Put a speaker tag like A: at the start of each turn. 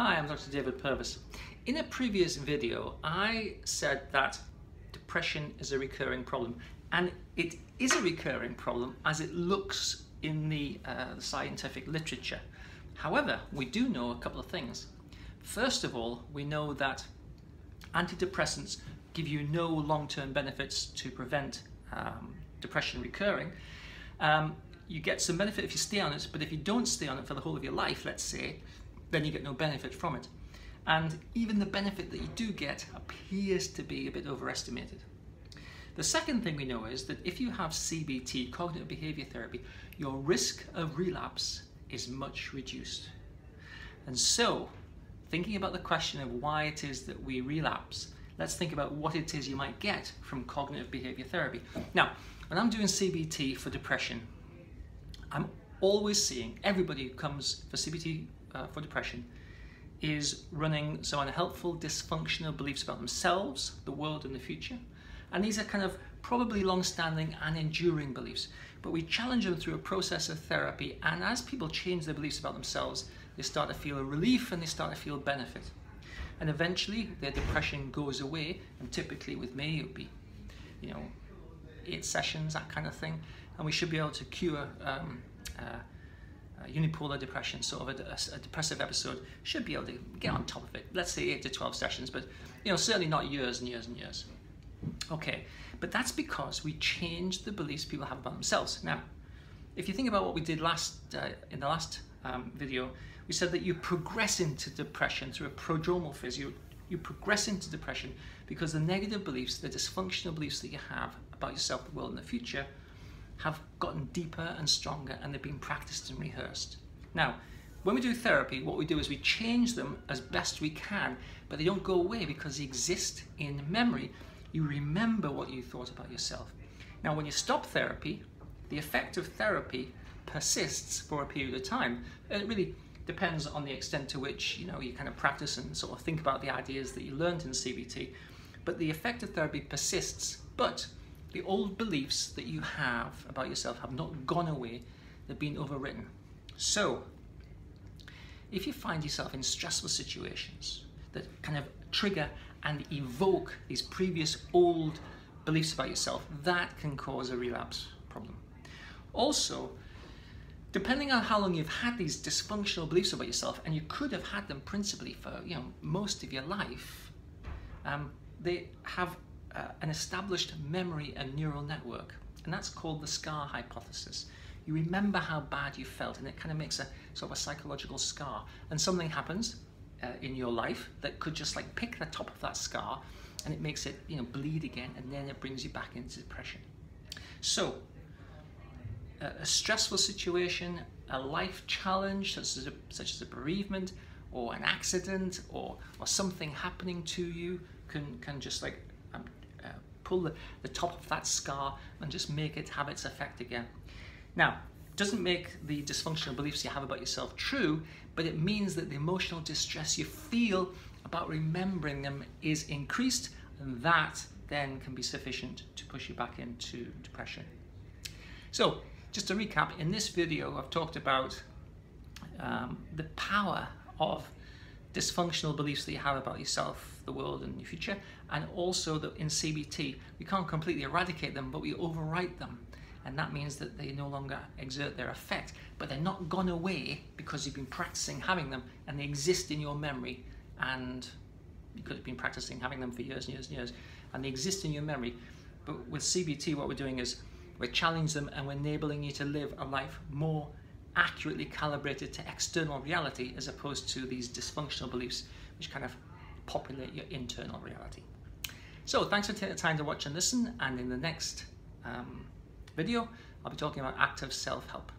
A: Hi, I'm Dr. David Purves. In a previous video, I said that depression is a recurring problem, and it is a recurring problem as it looks in the uh, scientific literature. However, we do know a couple of things. First of all, we know that antidepressants give you no long-term benefits to prevent um, depression recurring. Um, you get some benefit if you stay on it, but if you don't stay on it for the whole of your life, let's say, then you get no benefit from it. And even the benefit that you do get appears to be a bit overestimated. The second thing we know is that if you have CBT, cognitive behavior therapy, your risk of relapse is much reduced. And so, thinking about the question of why it is that we relapse, let's think about what it is you might get from cognitive behavior therapy. Now, when I'm doing CBT for depression, I'm always seeing everybody who comes for CBT uh, for depression is running some unhelpful, dysfunctional beliefs about themselves, the world, and the future. And these are kind of probably long-standing and enduring beliefs. But we challenge them through a process of therapy, and as people change their beliefs about themselves, they start to feel a relief and they start to feel benefit. And eventually, their depression goes away. And typically, with me, it would be, you know, eight sessions, that kind of thing. And we should be able to cure um, uh, uh, unipolar depression, sort of a, a, depressive episode, should be able to get on top of it. Let's say 8 to 12 sessions, but you know certainly not years and years and years. Okay, but that's because we changed the beliefs people have about themselves. Now, if you think about what we did last uh, in the last um, video, we said that you progress into depression through a prodromal phase. You, you progress into depression because the negative beliefs, the dysfunctional beliefs that you have about yourself, the world, and the future have gotten deeper and stronger and they've been practiced and rehearsed. Now, when we do therapy, what we do is we change them as best we can, but they don't go away because they exist in memory. You remember what you thought about yourself. Now, when you stop therapy, the effect of therapy persists for a period of time. It really depends on the extent to which you know you kind of practice and sort of think about the ideas that you learned in CBT. But the effect of therapy persists. But the old beliefs that you have about yourself have not gone away, they've been overwritten. So, if you find yourself in stressful situations that kind of trigger and evoke these previous old beliefs about yourself, that can cause a relapse problem. Also, depending on how long you've had these dysfunctional beliefs about yourself, and you could have had them principally for you know most of your life, um, they have uh, an established memory and neural network, and that's called the scar hypothesis. You remember how bad you felt, and it kind of makes a sort of a psychological scar. And something happens uh, in your life that could just like pick the top of that scar, and it makes it you know bleed again, and then it brings you back into depression. So, a stressful situation, a life challenge such as a, such as a bereavement, or an accident, or or something happening to you can can just like pull the, the top of that scar and just make it have its effect again. Now, doesn't make the dysfunctional beliefs you have about yourself true, but it means that the emotional distress you feel about remembering them is increased, and that then can be sufficient to push you back into depression. So, just to recap, in this video I've talked about um, the power of dysfunctional beliefs that you have about yourself, the world, and your future, and also that in CBT we can't completely eradicate them, but we overwrite them. And that means that they no longer exert their effect, but they're not gone away because you've been practicing having them and they exist in your memory. And because you've been practicing having them for years and years and years, and they exist in your memory. But with CBT, what we're doing is we're challenging them and we're enabling you to live a life more accurately calibrated to external reality as opposed to these dysfunctional beliefs which kind of populate your internal reality. So thanks for taking the time to watch and listen and in the next um, video I'll be talking about active self-help.